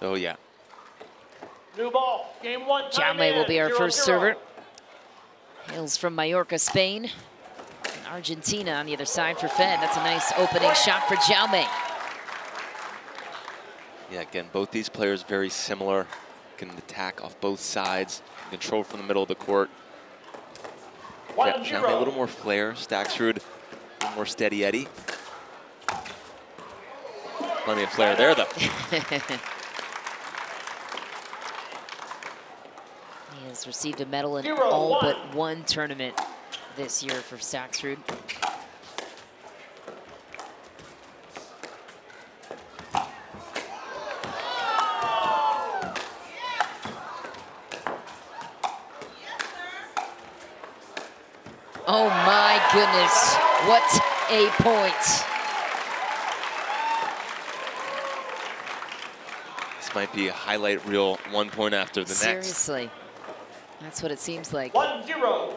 Oh, yeah. New ball, game one. time Jaume will be our zero, first zero. server. Hails from Mallorca, Spain. And Argentina on the other side for Fed. That's a nice opening shot for Jaume. Yeah, again, both these players very similar. Can attack off both sides, control from the middle of the court. One Yeah. Jaume a little more flair. Staksrud, a little more steady Eddie. Plenty of flair there, though. He has received a medal in Zero, all one. but one tournament this year for Staksrud. Oh my goodness, what a point. This might be a highlight reel one point after the next. Seriously, that's what it seems like. One zero.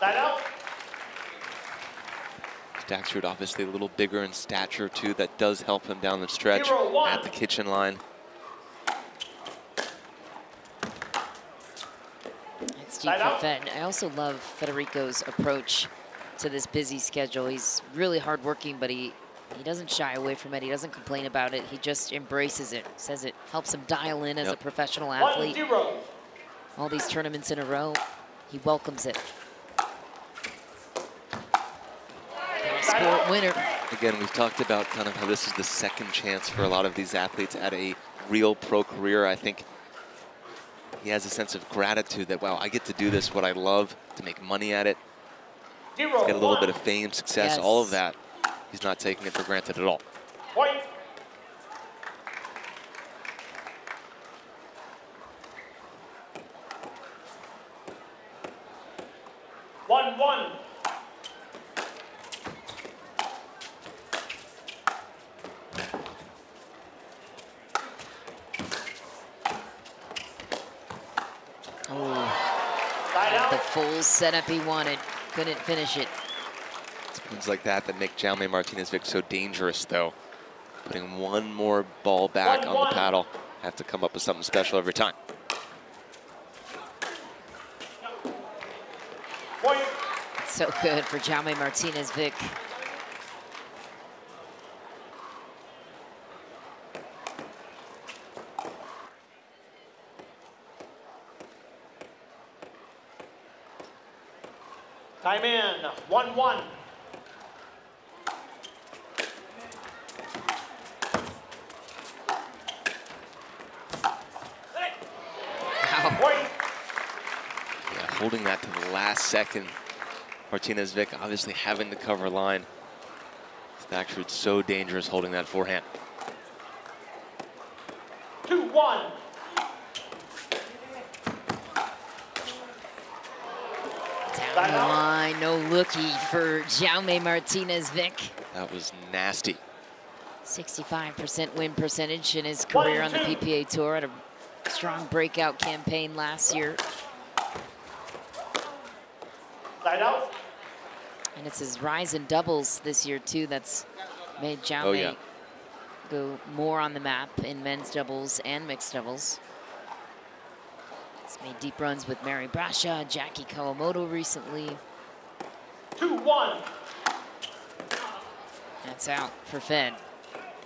Side out. Staksrud obviously a little bigger in stature too. That does help him down the stretch Zero, one. at the kitchen line. It's deep Side for out. I also love Federico's approach to this busy schedule. He's really hardworking, but he, he doesn't shy away from it. He doesn't complain about it. He just embraces it, says it helps him dial in as a professional athlete. zero. All these tournaments in a row, he welcomes it. Sport winner. Again, we've talked about kind of how this is the second chance for a lot of these athletes at a real pro career. I think he has a sense of gratitude that, wow, I get to do this, what I love, to make money at it, Zero. get a little one. bit of fame, success, all of that. He's not taking it for granted at all. Point. set setup he wanted. Couldn't finish it. It's things like that that make Jaume Martinez Vich so dangerous, though. Putting one more ball back one, on one. the paddle. Have to come up with something special every time. So good for Jaume Martinez Vich. 1 1. Holding that to the last second. Martinez Vich obviously having the cover line. Staksrud so dangerous holding that forehand. 2 1. Why no looky for Jaume Martinez Vich. That was nasty. 65% win percentage in his career on the PPA Tour. Had a strong breakout campaign last year. Side out. And it's his rise in doubles this year, too, that's made Jaume oh, yeah. go more on the map in men's doubles and mixed doubles. He's made deep runs with Mary Brascia, Jackie Kawamoto recently. Two one. That's out for Finn.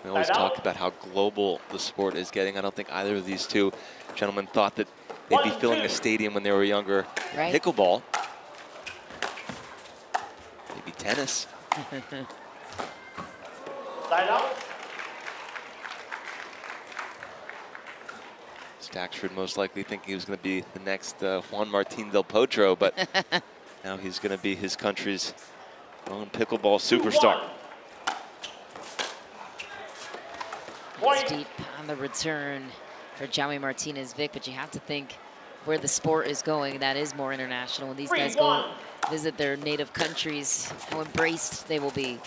We always talk about how global the sport is getting. I don't think either of these two gentlemen thought that they'd be One, filling a stadium when they were younger. Right. Pickleball. Maybe tennis. Side out. Staksrud most likely thinking he was going to be the next uh, Juan Martin del Potro, but now he's going to be his country's own pickleball superstar. It's deep on the return for Jaume Martinez-Vich, but you have to think where the sport is going, that is more international. When these Three, guys go one. visit their native countries, how embraced they will be.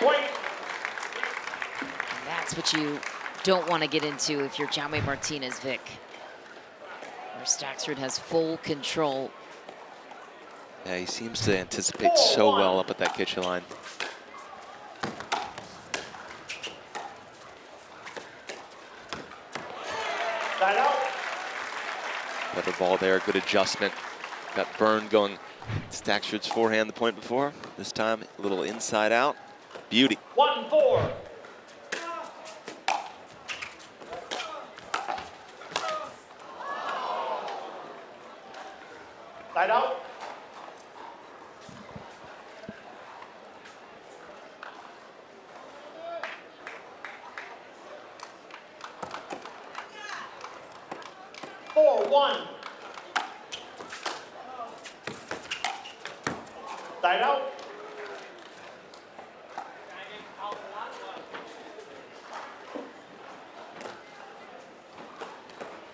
Point. And that's what you don't want to get into if you're Jaume Martinez-Vich. where Staksrud has full control. Yeah, he seems to anticipate so well up at that kitchen line. Side. Better ball there, good adjustment. Got Byrne going Staksrud's forehand the point before. This time, a little inside out. Beauty. One, four. Side out. Four, one. Side out.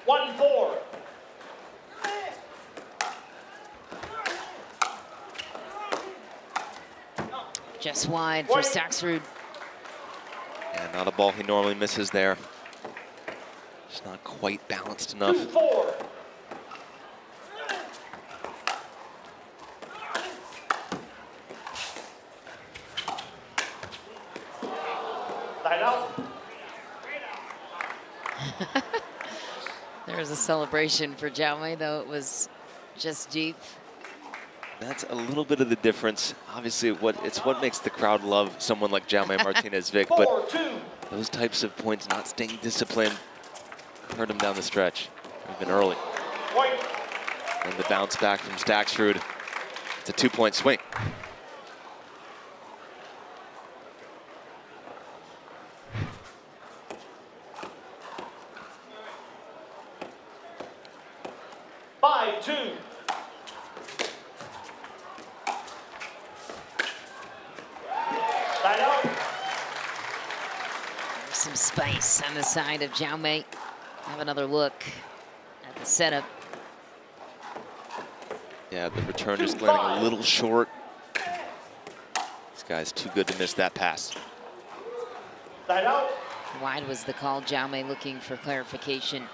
One, four. Just wide for Point. Staksrud. Yeah, not a ball he normally misses there. Just not quite balanced Two, enough. four. Side out. There was a celebration for Jaume, though it was just deep. That's a little bit of the difference. Obviously, what it's what makes the crowd love someone like Jaume Martinez Vich, but two. those types of points, not staying disciplined, hurt him down the stretch, even early. Point. And the bounce back from Staksrud. It's a two-point swing. Five, two. Side out. There's some spice on the side of Jaume. Have another look at the setup. Yeah, the return just landing a little short. This guy's too good to miss that pass. Side out. Wide was the call. Jaume looking for clarification.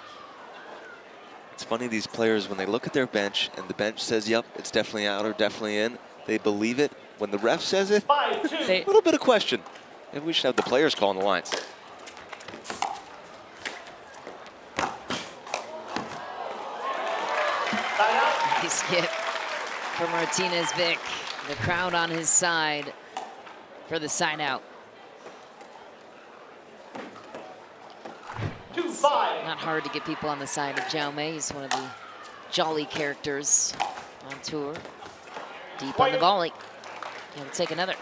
It's funny, these players, when they look at their bench and the bench says, yep, it's definitely out or definitely in, they believe it. When the ref says it, Five, a little bit of question. Maybe we should have the players calling the lines. Side skip for Martinez Vich. The crowd on his side for the sign out. Two, five. Not hard to get people on the side of Jaume. He's one of the jolly characters on tour. Deep on the volley. He'll take another.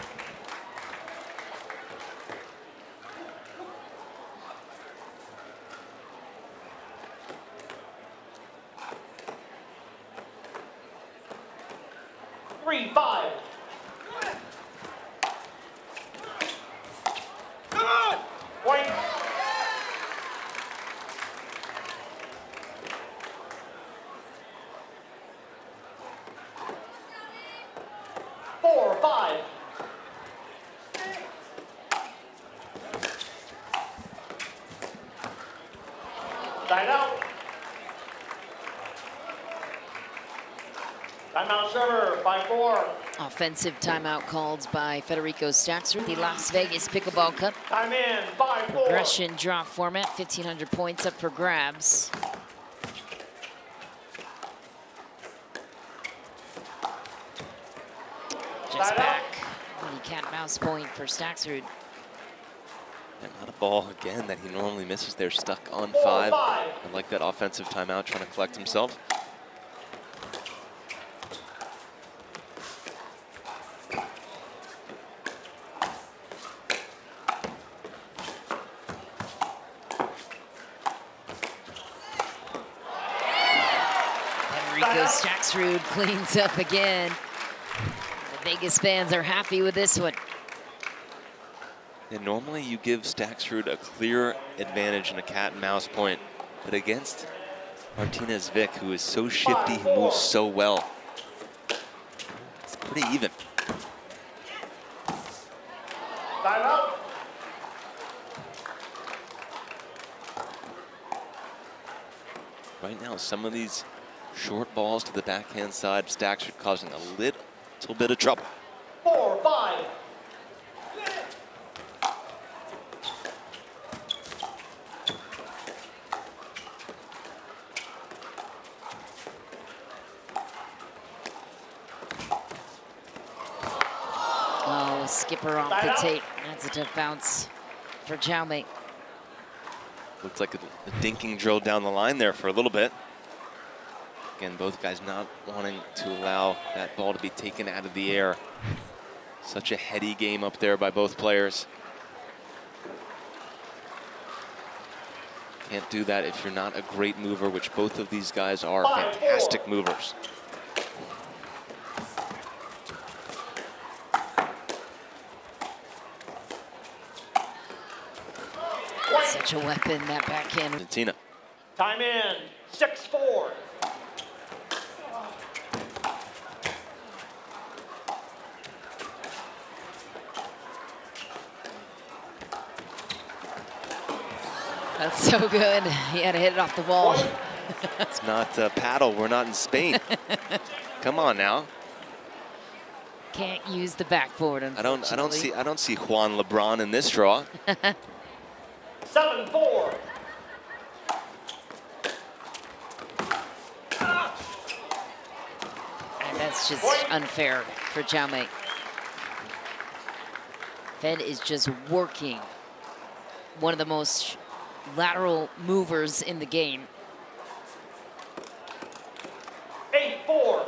Three, five. Point. Four, five. Side out. Timeout server, five, four. Offensive timeout called by Federico Staksrud. The Las Vegas Pickleball Cup I'm in, five, four. progression draw format. 1,500 points up for grabs. Just Side back. out. The cat mouse point for Staksrud. And not a ball, again, that he normally misses there, stuck on five. five. I like that offensive timeout, trying to collect himself. Enrico cleans up again. The Vegas fans are happy with this one. And normally you give Staksrud a clear advantage in a cat and mouse point, but against Martinez Vich, who is so shifty, who moves so well, it's pretty even. Right now, some of these Short balls to the backhand side. Staksrud causing a little bit of trouble. Four, five. Oh, skipper off the tape. That's a tough bounce for Jaume Looks like a, a dinking drill down the line there for a little bit. Again, both guys not wanting to allow that ball to be taken out of the air. Such a heady game up there by both players. Can't do that if you're not a great mover, which both of these guys are fantastic movers. Such a weapon, that backhand. Argentina. Time in. Six, four. That's so good. He had to hit it off the wall. It's not uh, paddle. We're not in Spain. Come on now. Can't use the backboard, I don't. I don't see. I don't see Juan LeBron in this draw. Seven, four. And that's just unfair for Jaume. Fed is just working. One of the most lateral movers in the game. Eight, four.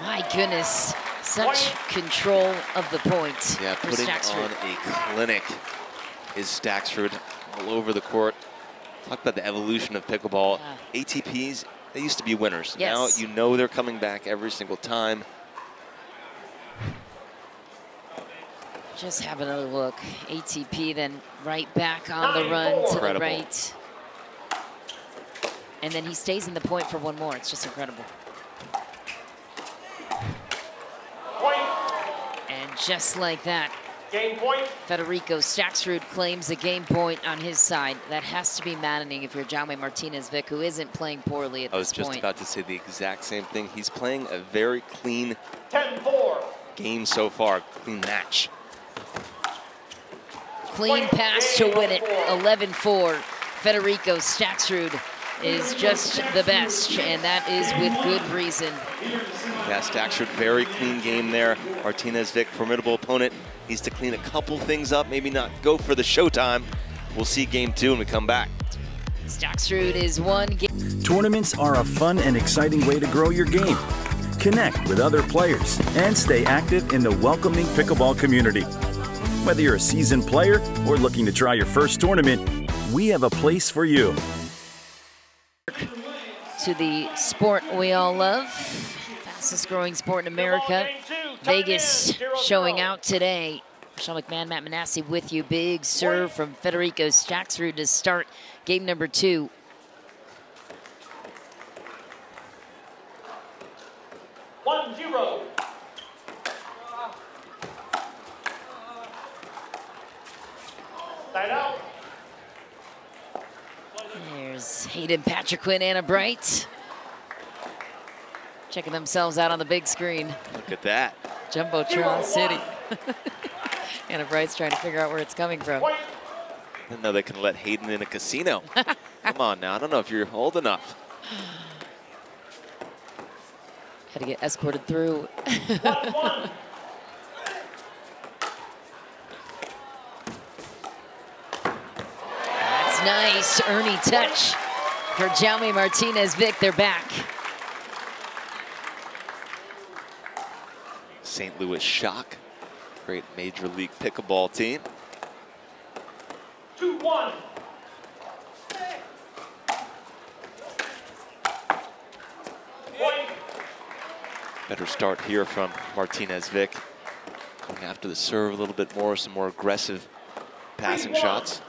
My goodness, such control of the point Yeah, for putting Staksrud. on a clinic is Staksrud all over the court. Talk about the evolution of pickleball. Yeah. ATPs, they used to be winners. Yes. Now you know they're coming back every single time. Just have another look. ATP, then right back on the run four. to the right. And then he stays in the point for one more. It's just incredible. Point. And just like that, Game point. Federico Staksrud claims a game point on his side. That has to be maddening if you're Jaume Martinez Vich, who isn't playing poorly at I was this just point. about to say the exact same thing. He's playing a very clean Ten, four. game so far, clean match. Clean pass to win it, 11-4. Federico Staksrud is just the best, and that is with good reason. Yeah, Staksrud, very clean game there. Martinez Vich, formidable opponent. Needs to clean a couple things up, maybe not go for the showtime. We'll see game two when we come back. Staksrud is one game. Tournaments are a fun and exciting way to grow your game. Connect with other players and stay active in the welcoming pickleball community. Whether you're a seasoned player or looking to try your first tournament, we have a place for you. To the sport we all love. Fastest growing sport in America. Vegas showing out today. Michelle McMahon, Matt Manasse with you. Big serve from Federico Staksrud to start game number two. One, zero. Side out. There's Hayden Patriquin, Anna Bright. Checking themselves out on the big screen. Look at that. Jumbotron City. Anna Bright's trying to figure out where it's coming from. Point. I didn't know they can let Hayden in a casino. Come on now, I don't know if you're old enough. Had to get escorted through. One, one. nice. Erne touch for Jaume Martinez Vich. They're back. St. Louis Shock, great Major League Pickleball team. Two, one. Better start here from Martinez Vich. Going after the serve a little bit more, some more aggressive passing Three, one. shots.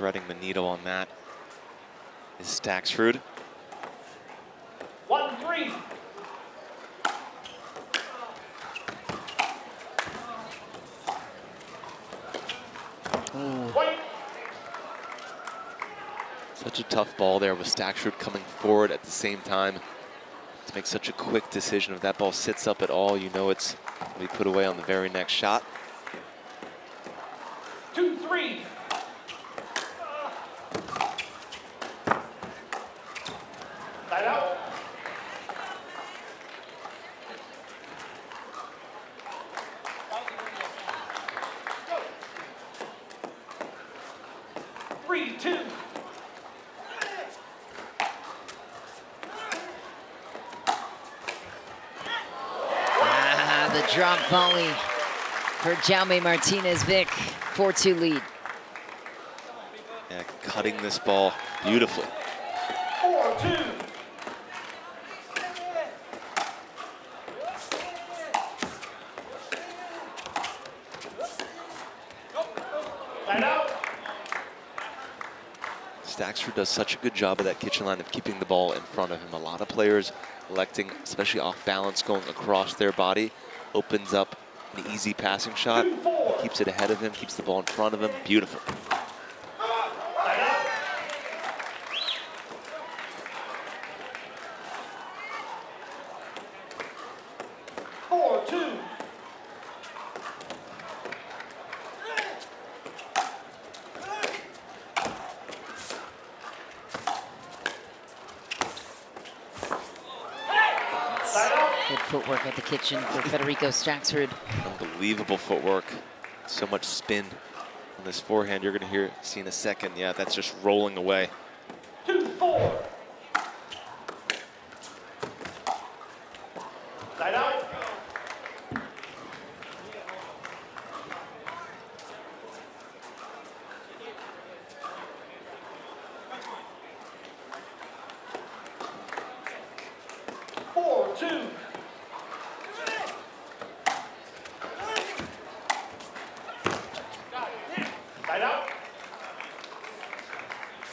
Threading the needle on that is Staksrud. One, three. Hmm. Point. Such a tough ball there with Staksrud coming forward at the same time to make such a quick decision. If that ball sits up at all, you know it's be put away on the very next shot. Three, two. Ah, the drop volley for Jaume Martinez Vich. 4-2 lead. Yeah, cutting this ball beautifully. Four, two. Side out. Does such a good job of that kitchen line of keeping the ball in front of him. A lot of players electing, especially off balance, going across their body, opens up an easy passing shot. Keeps it ahead of him, keeps the ball in front of him. Beautiful. Side out. Four, two. Side out. Good footwork at the kitchen for Federico Staksrud. Unbelievable footwork. So much spin on this forehand. You're going to hear, see in a second. Yeah, that's just rolling away. Two, four. Side out. Four, two.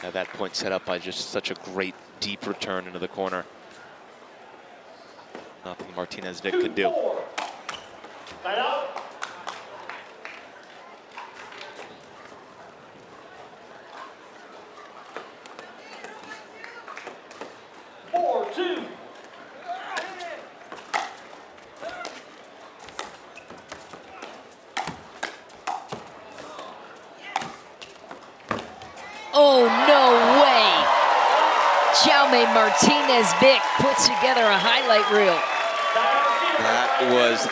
At that point set up by just such a great deep return into the corner. Nothing Martinez Vich could do. four. Side out. Four, two. Oh, no way. Jaume Martinez Vich puts together a highlight reel. That was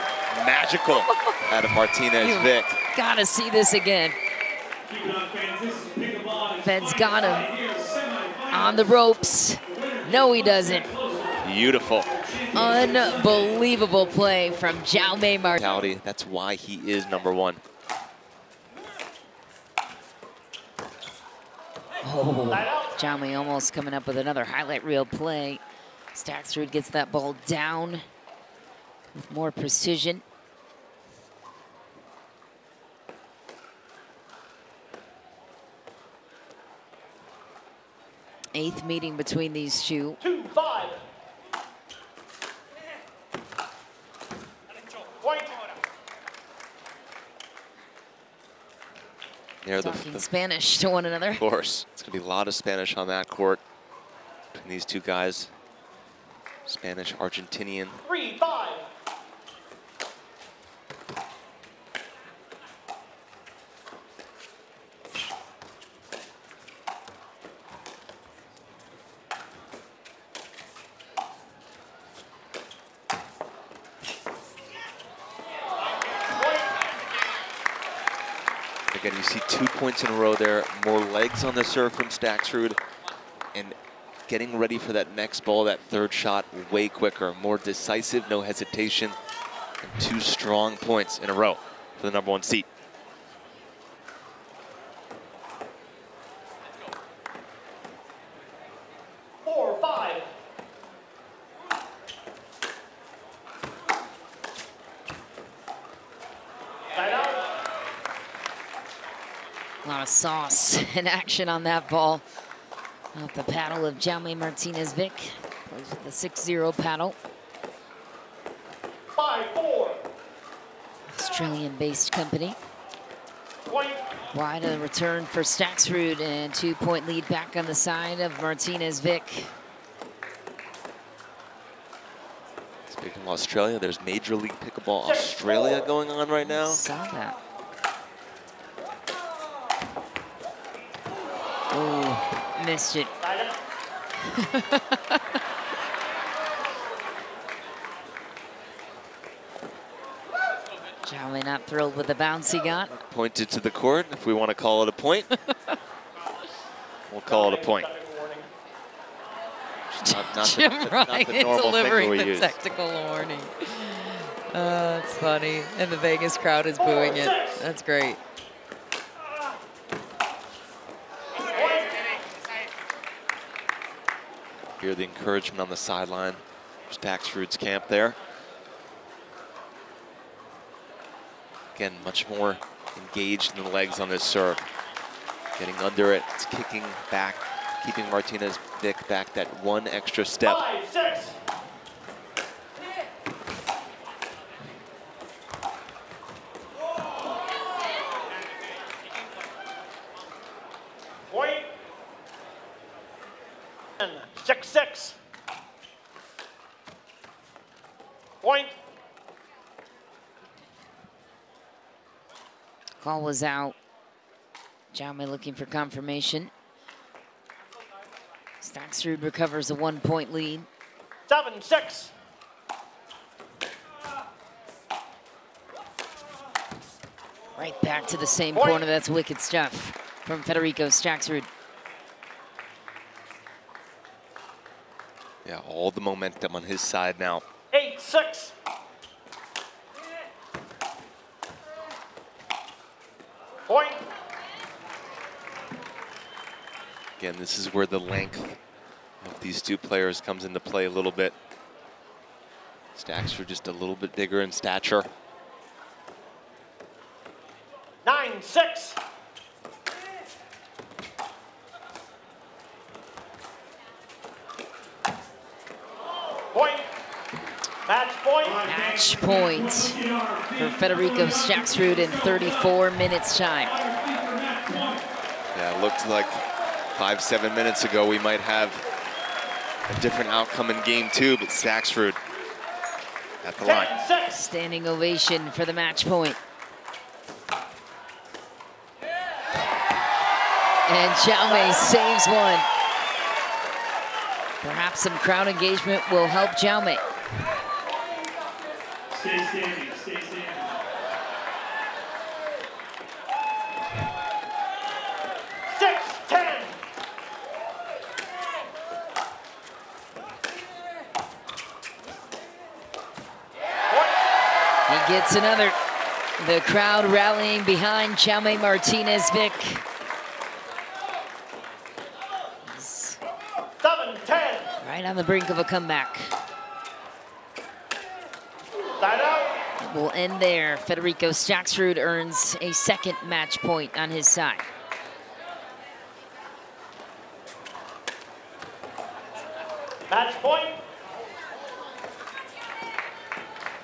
magical out of Martinez You Vic. Gotta see this again. Fed's got him on the ropes. No, he doesn't. Beautiful. Unbelievable play from Jaume Martinez. That's why he is number one. Oh, Jaume almost coming up with another highlight reel play. Staksrud gets that ball down with more precision. Eighth meeting between these two. Two, five. They're the, Talking the Spanish to one another. Of course. It's going to be a lot of Spanish on that court between these two guys. Spanish, Argentinian. Three, five. Again, you see two points in a row there. More legs on the serve from Staksrud. And getting ready for that next ball, that third shot, way quicker. More decisive, no hesitation. And two strong points in a row for the number one seat. Four, five. Side out. A lot of sauce in action on that ball. Off the paddle of Jaume Martinez Vich. Plays with the 6-0 paddle. 5-4. Australian-based company. Point. Wide a return for Staksrud and two-point lead back on the side of Martinez Vich. Speaking of Australia, there's Major League Pickleball Australia going on right now. Saw that. Missed it. Tied up. Jaume not thrilled with the bounce he got. Pointed to the court. If we want to call it a point, we'll call it a point. Second. Not, not the, Jim not Ryan the delivering finger we the use. technical warning. Uh, that's funny. And the Vegas crowd is booing it. That's great. Hear the encouragement on the sideline. Staksrud's camp there. Again, much more engaged in the legs on this serve. Getting under it, it's kicking back, keeping Martinez Vich back that one extra step. Five, And Six, six. Point. Call was out. Jaume looking for confirmation. Staksrud recovers a one-point lead. Seven, six. Right back to the same Point. corner. That's wicked stuff from Federico Staksrud. Yeah, all the momentum on his side now. Eight, six. Point. Again, this is where the length of these two players comes into play a little bit. Staksrud just a little bit bigger in stature. Nine, six. Point. Match point. Match point for Federico Staksrud in 34 minutes time. Yeah, it looked like five, seven minutes ago we might have a different outcome in game two, but Staksrud at the line. Ten, six. Standing ovation for the match point. And Jaume saves one. Perhaps some crowd engagement will help Jaume. Stay standing, stay standing. Six, ten. He gets another. The crowd rallying behind Jaume Martinez Vich. Seven, ten. right on the brink of a comeback. We'll end there. Federico Staksrud earns a second match point on his side. Match point.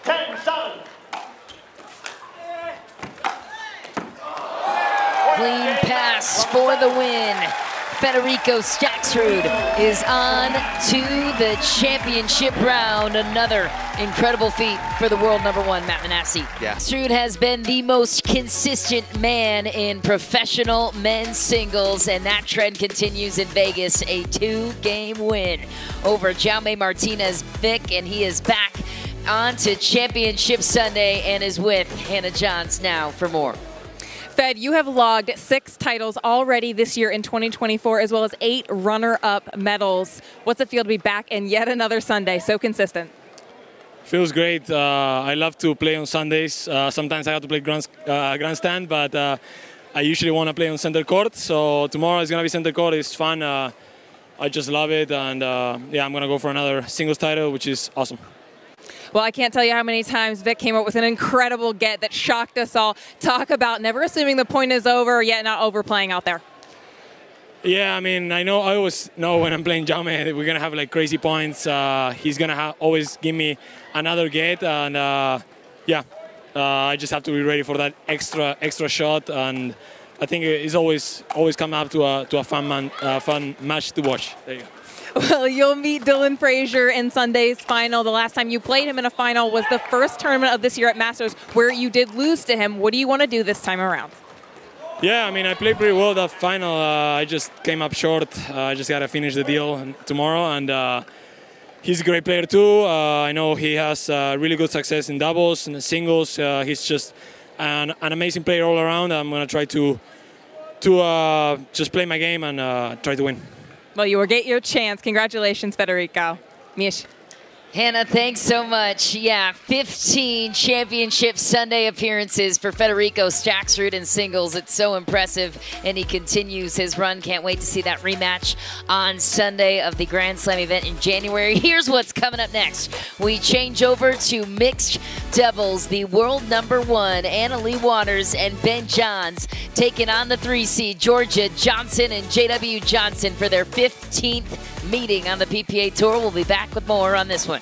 Ten, seven. Clean pass for the win. Federico Staksrud is on to the championship round. Another incredible feat for the world number one, Matt Manasse. Yeah. Staksrud has been the most consistent man in professional men's singles, and that trend continues in Vegas. A two-game win over Jaume Martinez Vich, and he is back on to Championship Sunday and is with Hannah Johns now for more. You have logged six titles already this year in 2024, as well as eight runner up medals. What's it feel to be back in yet another Sunday? So consistent. Feels great. Uh, I love to play on Sundays. Uh, sometimes I have to play grand, uh, grandstand, but uh, I usually want to play on center court. So tomorrow is gonna be center court. It's fun. Uh, I just love it, and uh, yeah, I'm gonna go for another singles title, which is awesome. Well, I can't tell you how many times Vich came up with an incredible get that shocked us all. Talk about never assuming the point is over, yet not overplaying out there. Yeah, I mean, I know I always know when I'm playing that we're gonna have like crazy points. Uh, he's gonna ha- always give me another get, and uh, yeah, uh, I just have to be ready for that extra extra shot. And I think it's always always come up to a to a fun man, uh, fun match to watch. There you go. Well, you'll meet Dylan Frazier in Sunday's final. The last time you played him in a final was the first tournament of this year at Masters, where you did lose to him. What do you want to do this time around? Yeah, I mean, I played pretty well that final. Uh, I just came up short. Uh, I just got to finish the deal tomorrow, and uh, he's a great player too. Uh, I know he has uh, really good success in doubles and singles. Uh, he's just an, an, amazing player all around. I'm gonna try to to just play my game and try to win. Well, you will get your chance. Congratulations, Federico. Mish. Hannah, thanks so much. Yeah, 15 championship Sunday appearances for Federico Staksrud in singles. It's so impressive, and he continues his run. Can't wait to see that rematch on Sunday of the Grand Slam event in January. Here's what's coming up next. We change over to mixed doubles. The world number one, Anna Lee Waters and Ben Johns, taking on the three seed, Georgia Johnson and JW Johnson for their 15th meeting on the PPA Tour. We'll be back with more on this one.